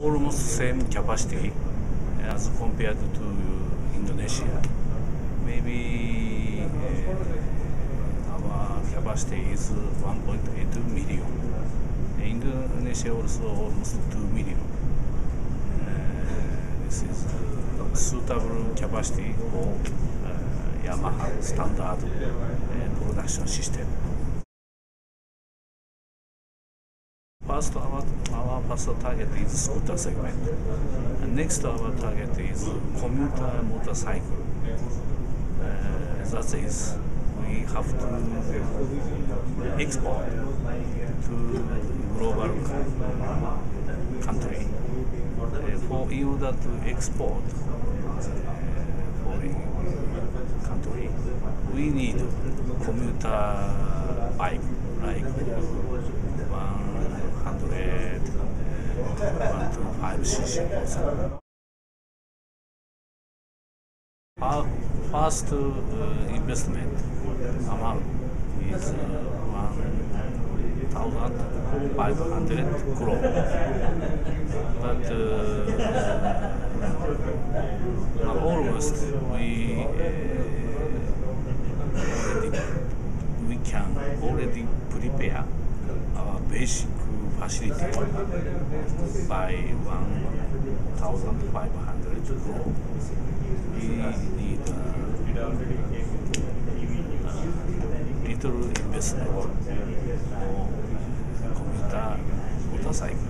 almost same capacity as compared to Indonesia. Maybe uh, our capacity is 1.8 million. Indonesia also almost 2 million. Uh, this is uh, suitable capacity for uh, Yamaha standard uh, production system. First, our, our first target is scooter segment. And next, our target is commuter motorcycle. Uh, that is, we have to export to global country. Uh, for order to export uh, foreign country, we need commuter bike like one to five cc Our first uh, investment amount is uh, one thousand five hundred crore, but uh, almost we uh, already, we can already prepare our basic facility by 1,500 crore. We need a little investment for commuter motorcycle.